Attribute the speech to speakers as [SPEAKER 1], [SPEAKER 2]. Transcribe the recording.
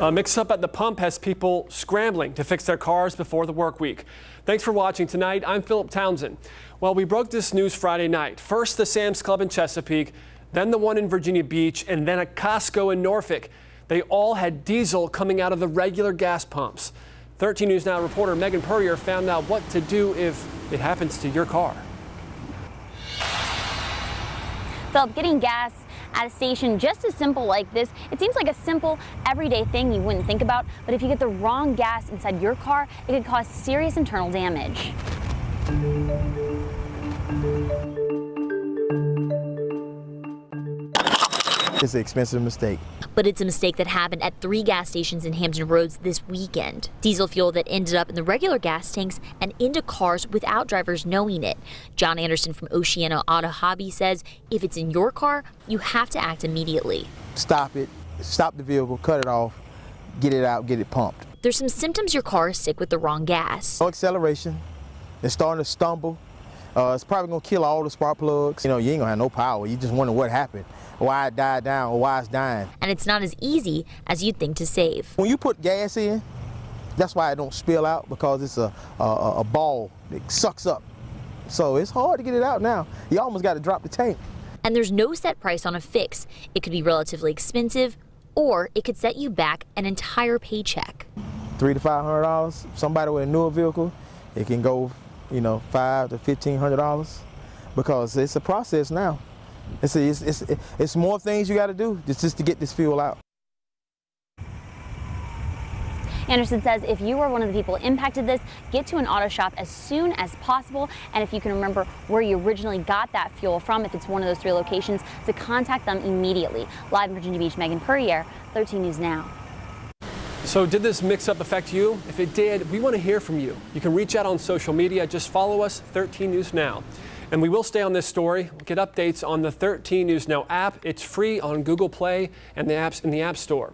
[SPEAKER 1] A mix up at the pump has people scrambling to fix their cars before the work week. Thanks for watching tonight. I'm Philip Townsend. Well, we broke this news Friday night. First the Sam's Club in Chesapeake, then the one in Virginia Beach, and then a Costco in Norfolk. They all had diesel coming out of the regular gas pumps. 13 News Now reporter Meghan Puryear found out what to do if it happens to your car.
[SPEAKER 2] Philip, getting gas at a station just as simple like this, it seems like a simple everyday thing you wouldn't think about, but if you get the wrong gas inside your car, it could cause serious internal damage.
[SPEAKER 3] It's an expensive mistake.
[SPEAKER 4] But it's a mistake that happened at three gas stations in Hampton Roads this weekend. Diesel fuel that ended up in the regular gas tanks and into cars without drivers knowing it. John Anderson from Oceana Auto Hobby says if it's in your car, you have to act immediately.
[SPEAKER 3] Stop it, stop the vehicle, cut it off, get it out, get it pumped.
[SPEAKER 4] There's some symptoms your car is sick with the wrong gas.
[SPEAKER 3] No acceleration, it's starting to stumble. Uh, it's probably gonna kill all the spark plugs. You know, you ain't gonna have no power. You just wonder what happened why it died down or why it's dying.
[SPEAKER 4] And it's not as easy as you'd think to save.
[SPEAKER 3] When you put gas in, that's why it don't spill out because it's a, a, a ball that sucks up. So it's hard to get it out now. You almost got to drop the tank.
[SPEAKER 4] And there's no set price on a fix. It could be relatively expensive or it could set you back an entire paycheck.
[SPEAKER 3] Three to five hundred dollars. Somebody with a newer vehicle, it can go, you know, five to fifteen hundred dollars because it's a process now. It's, it's, it's, it's more things you got to do just, just to get this fuel out.
[SPEAKER 2] Anderson says if you are one of the people impacted this, get to an auto shop as soon as possible. And if you can remember where you originally got that fuel from, if it's one of those three locations, to contact them immediately. Live in Virginia Beach, Meghan Puryear, 13 News Now.
[SPEAKER 1] So did this mix-up affect you? If it did, we want to hear from you. You can reach out on social media. Just follow us, 13 News Now. And we will stay on this story. Get updates on the 13 News Now app. It's free on Google Play and the apps in the App Store.